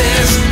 this.